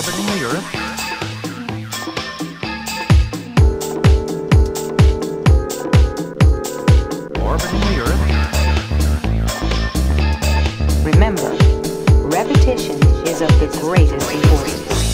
orbiting the Earth. Remember, repetition is of the greatest importance.